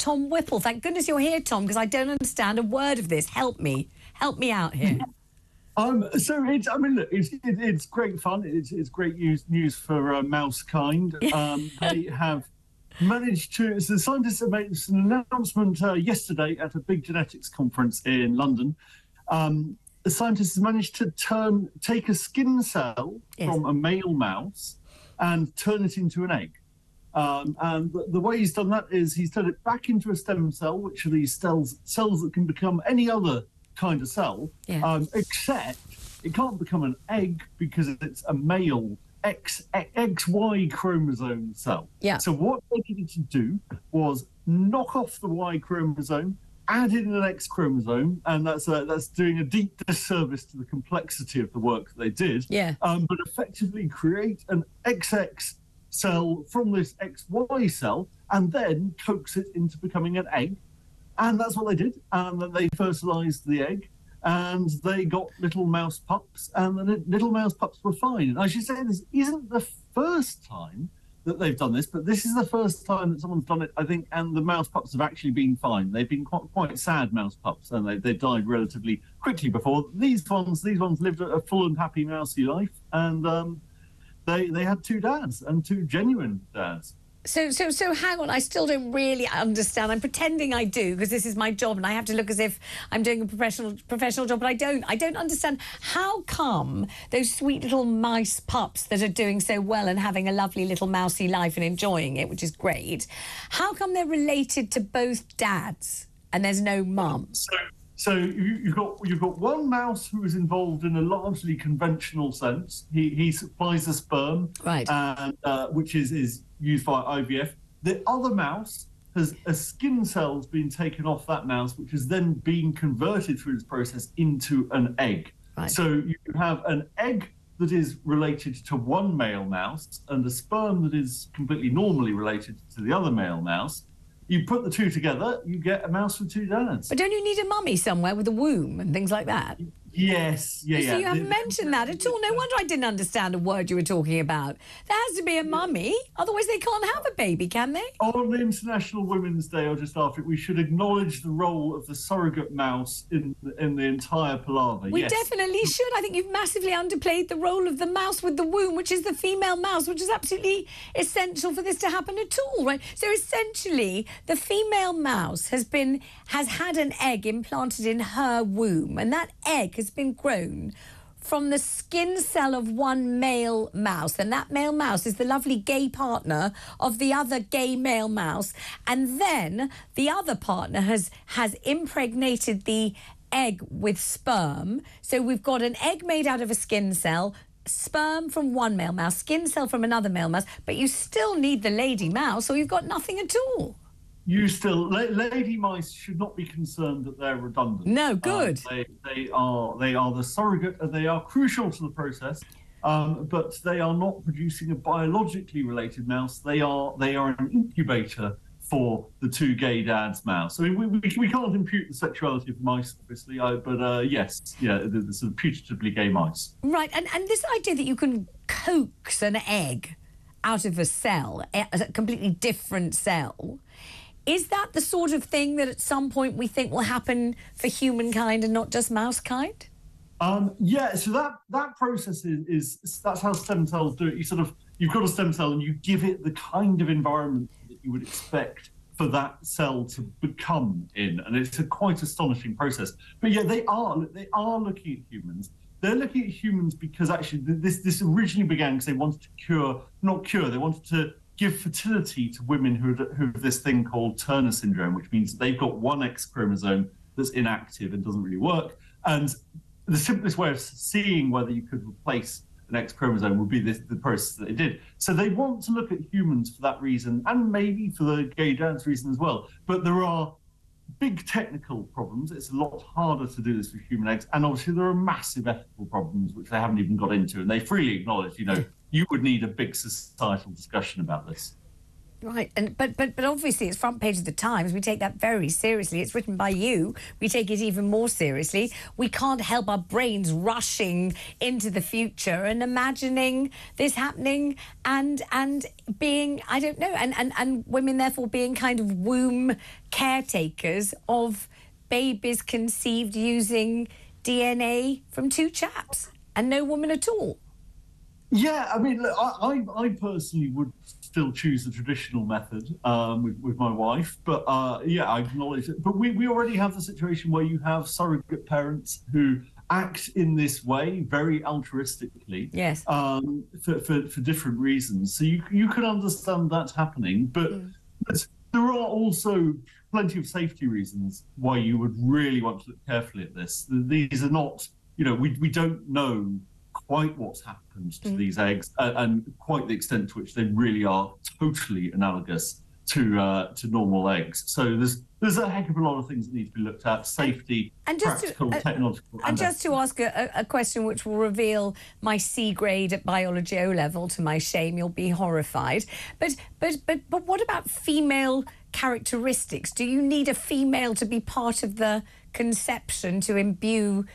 Tom Whipple. Thank goodness you're here, Tom, because I don't understand a word of this. Help me. Help me out here. Um, so it's, I mean, look, it's, it, it's great fun. It's, it's great news, news for uh, mouse kind. Um, they have managed to, so the scientists have made an announcement uh, yesterday at a big genetics conference in London. Um, the scientists have managed to turn, take a skin cell Yes. from a male mouse and turn it into an egg. Um, and the, the way he's done that is he's turned it back into a stem cell, which are these cells cells that can become any other kind of cell, Yeah. um, except it can't become an egg because it's a male X, XY chromosome cell. Yeah. So what they needed to do was knock off the Y chromosome, add in an X chromosome, and that's uh, that's doing a deep disservice to the complexity of the work that they did. Yeah. Um, but effectively create an XX cell from this XY cell, and then coax it into becoming an egg. And that's what they did. And then they fertilized the egg and they got little mouse pups, and the little mouse pups were fine. And I should say, this isn't the first time that they've done this, but this is the first time that someone's done it, I think, and the mouse pups have actually been fine. They've been quite, quite sad mouse pups, and they, they died relatively quickly before. These ones, these ones lived a, full and happy mousy life, and um, they they had two dads and two genuine dads. So, so, so, hang on. I still don't really understand. I'm pretending I do because this is my job, and I have to look as if I'm doing a professional professional job. But I don't. I don't understand how come those sweet little mice pups that are doing so well and having a lovely little mousy life and enjoying it, which is great. How come they're related to both dads and there's no mum? So, so you, you've got you've got one mouse who is involved in a largely conventional sense. He he supplies the sperm, Right. and uh, which is is used by IVF. The other mouse has a skin cell's been taken off that mouse, which has then been converted through this process into an egg. Right. So you have an egg that is related to one male mouse and a sperm that is completely normally related to the other male mouse. You put the two together, you get a mouse with two dads. But don't you need a mummy somewhere with a womb and things like that? Yes, yeah, So yeah. you haven't mentioned that at all. No wonder I didn't understand a word you were talking about. There has to be a mummy, otherwise they can't have a baby, can they? On International Women's Day, or just after it, we should acknowledge the role of the surrogate mouse in in the entire palaver. We yes. definitely should. I think you've massively underplayed the role of the mouse with the womb, which is the female mouse, which is absolutely essential for this to happen at all, right? So essentially, the female mouse has been has had an egg implanted in her womb, and that egg has been grown from the skin cell of one male mouse. And that male mouse is the lovely gay partner of the other gay male mouse. And then the other partner has has impregnated the egg with sperm. So we've got an egg made out of a skin cell. Sperm from one male mouse, skin cell from another male mouse, but you still need the lady mouse, or you've got nothing at all. You still, la- lady mice should not be concerned that they're redundant. No, Uh, good. they, they are they are the surrogate. and They are crucial to the process, um, but they are not producing a biologically related mouse. They are they are an incubator for the two gay dads mouse. I mean, we, we, we can't impute the sexuality of mice, obviously, uh, but uh, yes, yeah, the, the sort of putatively gay mice. Right, and, and this idea that you can coax an egg out of a cell, a a completely different cell, is that the sort of thing that at some point we think will happen for humankind and not just mousekind? Um, yeah, so that that process is, is that's how stem cells do it. You sort of you've got a stem cell and you give it the kind of environment that you would expect for that cell to become in, and it's a quite astonishing process. But yeah, they are they are looking at humans. They're looking at humans because actually this this originally began because they wanted to cure, not cure, they wanted to give fertility to women who who have this thing called Turner syndrome, which means they've got one X chromosome that's inactive and doesn't really work, and the simplest way of seeing whether you could replace an X chromosome would be this, the process that they did. So they want to look at humans for that reason, and maybe for the gay dance reason as well. But there are big technical problems. It's a lot harder to do this with human eggs, and obviously there are massive ethical problems which they haven't even got into, and they freely acknowledge. You know, you would need a big societal discussion about this. Right, and but but but obviously it's front page of the Times. We take that very seriously. It's written by you. We take it even more seriously. We can't help our brains rushing into the future and imagining this happening and and being I don't know and and and women therefore being kind of womb caretakers of babies conceived using DNA from two chaps and no woman at all. Yeah, I mean, look, I, I, I personally would still choose the traditional method um, with, with my wife, but uh, yeah, I acknowledge it. But we, we already have the situation where you have surrogate parents who act in this way very altruistically yes um, for, for, for, different reasons so you you can understand that happening but mm. there are also plenty of safety reasons why you would really want to look carefully at this these are not you know we, we don't know quite what's happened to mm. these eggs uh, and quite the extent to which they really are totally analogous to uh, to normal eggs. So there's there's a heck of a lot of things that need to be looked at: safety, and, just practical, to, uh, technological. And, just to ask a, a, question which will reveal my C grade at biology O level to my shame, you'll be horrified. But but but but what about female characteristics? Do you need a female to be part of the conception to imbue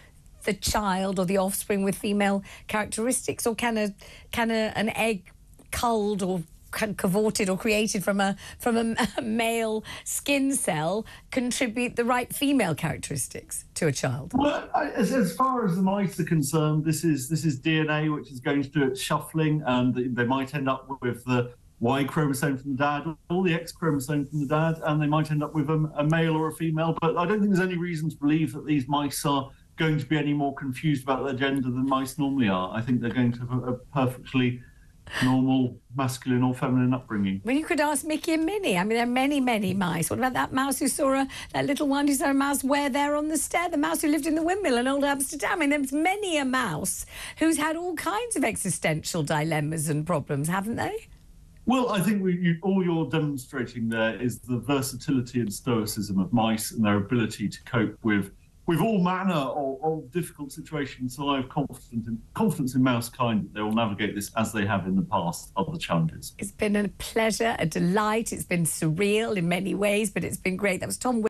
the child or the offspring with female characteristics, or can a can a, an egg culled or cavorted or created from a from a, male skin cell contribute the right female characteristics to a child? Well, as, as far as the mice are concerned, this is this is DNA which is going to do its shuffling, and they might end up with the Y chromosome from the dad, or the X chromosome from the dad, and they might end up with a, a male or a female. But I don't think there's any reason to believe that these mice are going to be any more confused about their gender than mice normally are. I think they're going to have a, perfectly normal masculine or feminine upbringing. Well, you could ask Mickey and Minnie. I mean, there are many, many mice. What about that mouse who saw a, that little one who saw a mouse where there on the stair? The mouse who lived in the windmill in old Amsterdam. I mean, there's many a mouse who's had all kinds of existential dilemmas and problems, haven't they? Well, I think we, you, all you're demonstrating there is the versatility and stoicism of mice and their ability to cope with with all manner of, of, difficult situations. So I have confidence in, confidence in Mousekind that they will navigate this as they have in the past other challenges. It's been a pleasure, a delight. It's been surreal in many ways, but it's been great. That was Tom.